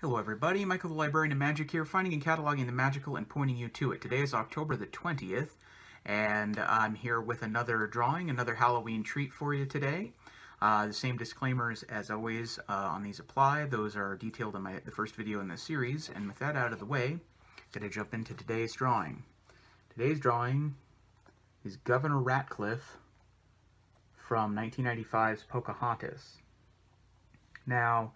Hello everybody, Michael the Librarian of Magic here, finding and cataloging the magical and pointing you to it. Today is October the 20th, and I'm here with another drawing, another Halloween treat for you today. Uh, the same disclaimers as always uh, on these apply. Those are detailed in my the first video in this series, and with that out of the way, gonna jump into today's drawing. Today's drawing is Governor Ratcliffe from 1995's Pocahontas. Now,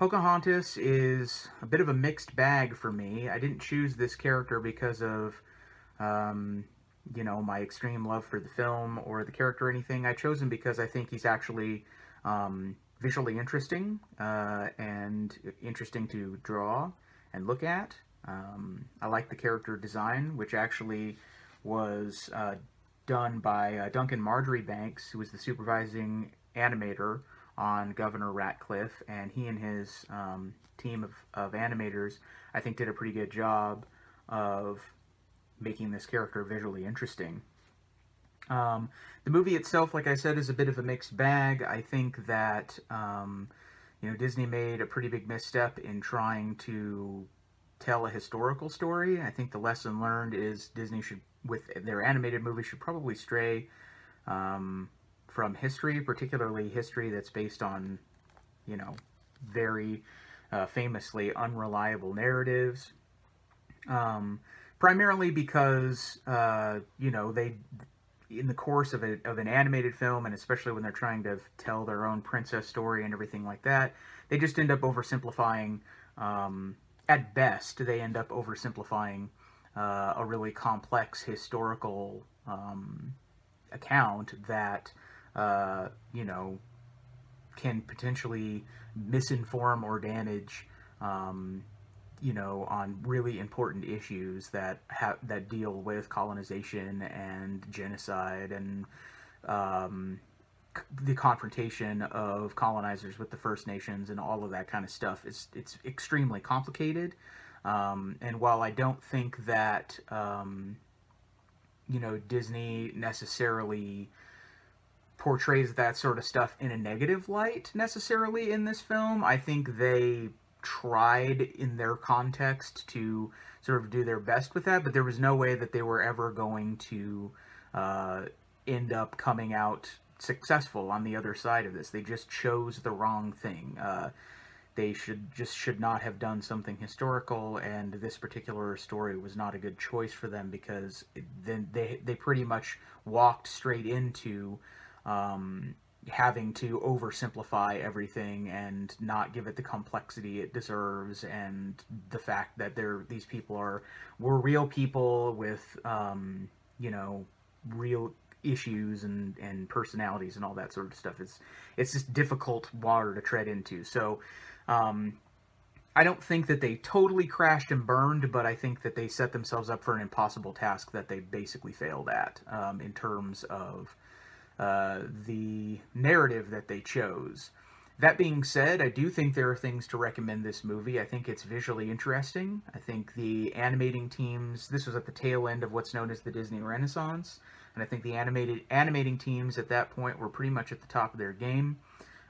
Pocahontas is a bit of a mixed bag for me. I didn't choose this character because of, um, you know, my extreme love for the film or the character or anything. I chose him because I think he's actually um, visually interesting uh, and interesting to draw and look at. Um, I like the character design, which actually was uh, done by uh, Duncan Marjoribanks, who was the supervising animator on Governor Ratcliffe, and he and his um, team of, of animators, I think, did a pretty good job of making this character visually interesting. Um, the movie itself, like I said, is a bit of a mixed bag. I think that, um, you know, Disney made a pretty big misstep in trying to tell a historical story. I think the lesson learned is Disney should, with their animated movie, should probably stray um, from history, particularly history that's based on, you know, very uh, famously unreliable narratives. Um, primarily because, uh, you know, they, in the course of, a, of an animated film, and especially when they're trying to tell their own princess story and everything like that, they just end up oversimplifying. Um, at best, they end up oversimplifying uh, a really complex historical um, account that uh, you know, can potentially misinform or damage, um, you know, on really important issues that that deal with colonization and genocide and um, the confrontation of colonizers with the First Nations and all of that kind of stuff. It's it's extremely complicated, um, and while I don't think that um, you know Disney necessarily portrays that sort of stuff in a negative light necessarily in this film. I think they tried in their context to sort of do their best with that, but there was no way that they were ever going to uh, end up coming out successful on the other side of this. They just chose the wrong thing. Uh, they should just should not have done something historical, and this particular story was not a good choice for them because then they they pretty much walked straight into um, having to oversimplify everything and not give it the complexity it deserves and the fact that they're these people are were real people with um, you know real issues and and personalities and all that sort of stuff. It's it's just difficult water to tread into. So um, I don't think that they totally crashed and burned, but I think that they set themselves up for an impossible task that they basically failed at um, in terms of uh, the narrative that they chose. That being said, I do think there are things to recommend this movie. I think it's visually interesting. I think the animating teams, this was at the tail end of what's known as the Disney Renaissance, and I think the animated animating teams at that point were pretty much at the top of their game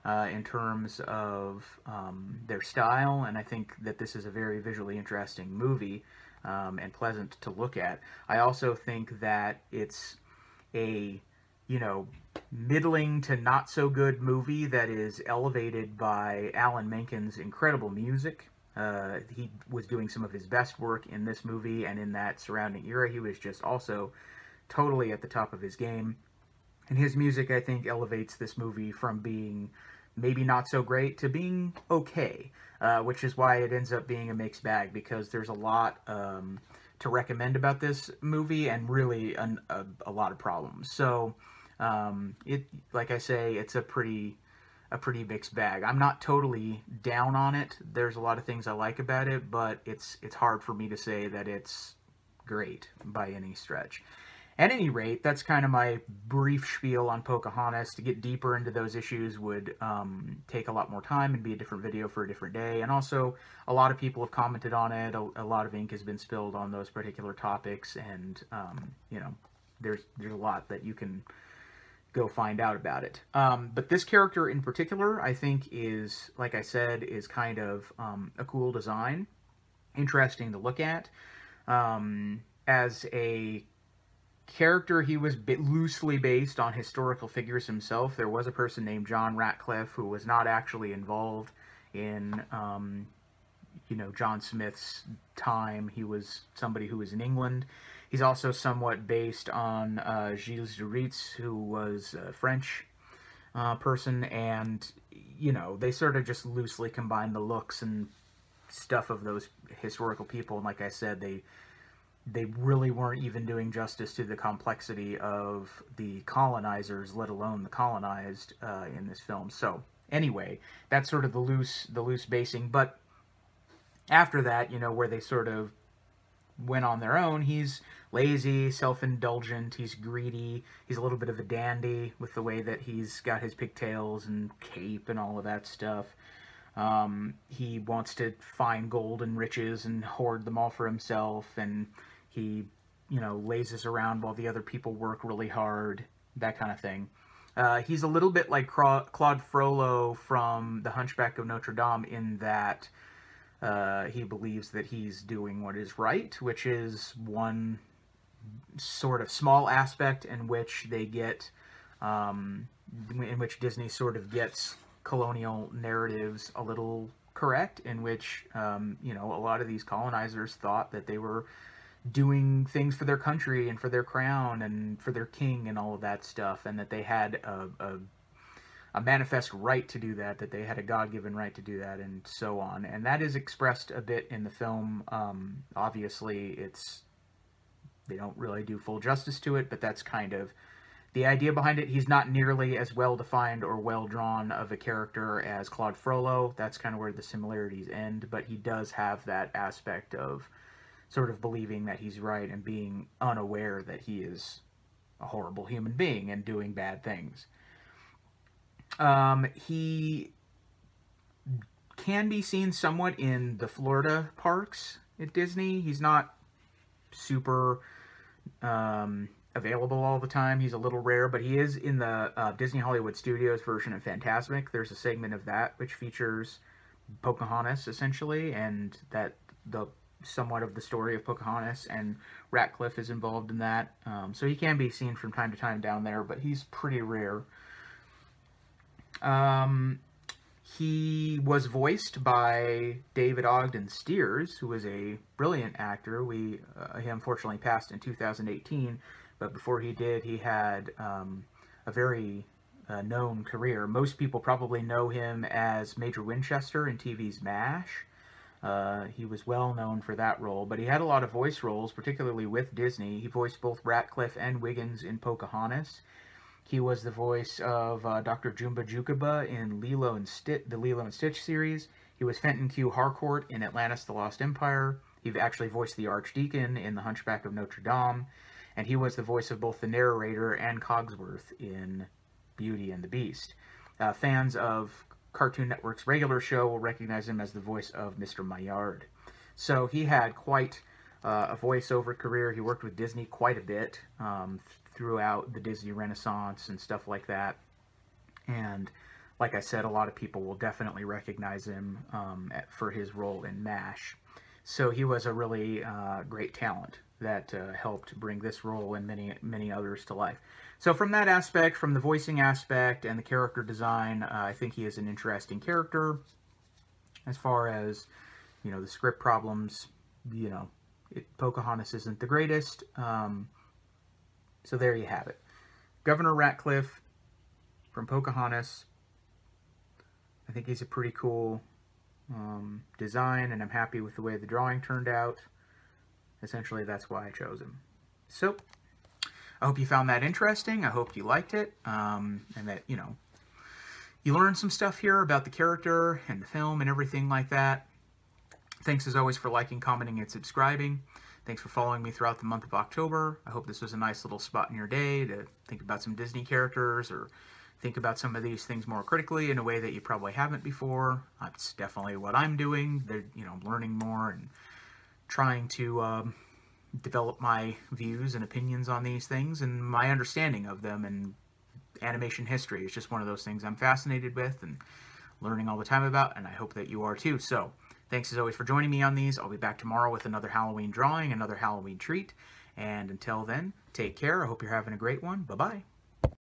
uh, in terms of um, their style, and I think that this is a very visually interesting movie um, and pleasant to look at. I also think that it's a you know, middling to not so good movie that is elevated by Alan Menken's incredible music. Uh, he was doing some of his best work in this movie and in that surrounding era. He was just also totally at the top of his game. And his music, I think, elevates this movie from being maybe not so great to being okay, uh, which is why it ends up being a mixed bag because there's a lot um, to recommend about this movie and really an, a, a lot of problems. So, um, it, like I say, it's a pretty, a pretty mixed bag. I'm not totally down on it. There's a lot of things I like about it, but it's, it's hard for me to say that it's great by any stretch. At any rate, that's kind of my brief spiel on Pocahontas. To get deeper into those issues would um, take a lot more time and be a different video for a different day. And also, a lot of people have commented on it. A, a lot of ink has been spilled on those particular topics. And, um, you know, there's, there's a lot that you can go find out about it. Um, but this character in particular, I think is, like I said, is kind of um, a cool design, interesting to look at. Um, as a character, he was loosely based on historical figures himself. There was a person named John Ratcliffe who was not actually involved in, um, you know, John Smith's time. He was somebody who was in England. He's also somewhat based on uh, Gilles de Rais, who was a French uh, person, and, you know, they sort of just loosely combine the looks and stuff of those historical people. And like I said, they they really weren't even doing justice to the complexity of the colonizers, let alone the colonized uh, in this film. So anyway, that's sort of the loose the loose basing. But after that, you know, where they sort of went on their own, he's lazy, self-indulgent, he's greedy, he's a little bit of a dandy with the way that he's got his pigtails and cape and all of that stuff. Um, he wants to find gold and riches and hoard them all for himself, and he, you know, lazes around while the other people work really hard, that kind of thing. Uh, he's a little bit like Claude Frollo from The Hunchback of Notre Dame in that uh, he believes that he's doing what is right, which is one sort of small aspect in which they get, um, in which Disney sort of gets colonial narratives a little correct, in which, um, you know, a lot of these colonizers thought that they were doing things for their country and for their crown and for their king and all of that stuff, and that they had a, a, a manifest right to do that, that they had a God-given right to do that, and so on. And that is expressed a bit in the film. Um, obviously, it's they don't really do full justice to it, but that's kind of the idea behind it. He's not nearly as well defined or well drawn of a character as Claude Frollo. That's kind of where the similarities end, but he does have that aspect of sort of believing that he's right and being unaware that he is a horrible human being and doing bad things. Um, he can be seen somewhat in the Florida parks at Disney. He's not super um, available all the time. He's a little rare, but he is in the uh, Disney Hollywood Studios version of Fantasmic. There's a segment of that which features Pocahontas, essentially, and that the somewhat of the story of Pocahontas, and Ratcliffe is involved in that. Um, so he can be seen from time to time down there, but he's pretty rare. Um, he was voiced by David Ogden Stiers, who was a brilliant actor. We uh, he unfortunately passed in 2018, but before he did, he had um, a very uh, known career. Most people probably know him as Major Winchester in TV's MASH. Uh, he was well known for that role, but he had a lot of voice roles, particularly with Disney. He voiced both Ratcliffe and Wiggins in Pocahontas. He was the voice of uh, Dr. Jumba Jookiba in Lilo and Stitch, the Lilo and Stitch series. He was Fenton Q. Harcourt in Atlantis the Lost Empire. He actually voiced the Archdeacon in The Hunchback of Notre Dame. And he was the voice of both the narrator and Cogsworth in Beauty and the Beast. Uh, fans of Cartoon Network's regular show will recognize him as the voice of Mr. Maillard. So he had quite uh, a voiceover career. He worked with Disney quite a bit um, throughout the Disney Renaissance and stuff like that. And like I said, a lot of people will definitely recognize him um, at, for his role in MASH. So he was a really uh, great talent that uh, helped bring this role and many, many others to life. So from that aspect, from the voicing aspect and the character design, uh, I think he is an interesting character. As far as, you know, the script problems, you know, it, Pocahontas isn't the greatest. Um, so there you have it. Governor Ratcliffe from Pocahontas. I think he's a pretty cool um, design, and I'm happy with the way the drawing turned out. Essentially, that's why I chose him. So, I hope you found that interesting. I hope you liked it, um, and that, you know, you learned some stuff here about the character and the film and everything like that. Thanks as always for liking, commenting, and subscribing. Thanks for following me throughout the month of October. I hope this was a nice little spot in your day to think about some Disney characters or think about some of these things more critically in a way that you probably haven't before. That's definitely what I'm doing. They're, you know, learning more and trying to um, develop my views and opinions on these things and my understanding of them and animation history. It's just one of those things I'm fascinated with and learning all the time about, and I hope that you are too. So, thanks as always for joining me on these. I'll be back tomorrow with another Halloween drawing, another Halloween treat. And until then, take care. I hope you're having a great one. Bye-bye.